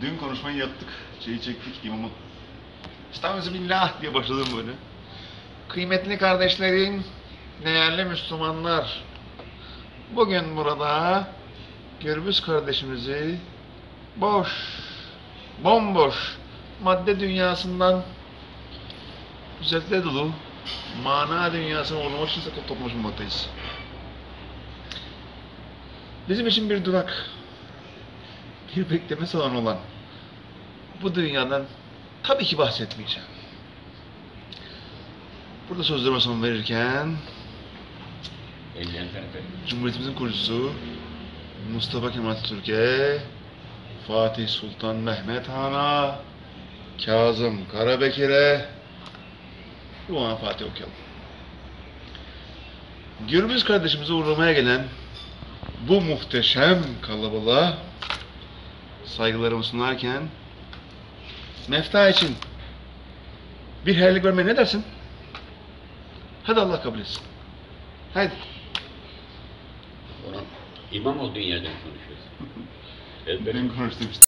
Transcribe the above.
Dün konuşmayı yaptık. Şeyi çektik imamı. Estağfirullah diye başladım böyle. Kıymetli kardeşlerim, değerli Müslümanlar. Bugün burada Gürbüz kardeşimizi boş, bomboş madde dünyasından güzellikle dolu mana dünyasına uğurlamak için toplamış bulunmaktayız. Bizim için bir durak, bir bekleme salonu olan bu dünyadan tabii ki bahsetmeyeceğim. Burada sözlerime son verirken. Cumhuriyetimizin kurucusu Mustafa Kemal Atatürk'e, Fatih Sultan Mehmet Han'a, Kazım Karabekir'e bu an Fatih okuyalım. Gürbüz kardeşimizi uğurlamaya gelen bu muhteşem kalabalığa saygılarımı sunarken Mefta için bir herlik vermeye ne dersin? Hadi Allah kabul etsin. Hadi. Onun imam olduğun yerden konuşuyorsun. Evet, Ben benim konuştum işte.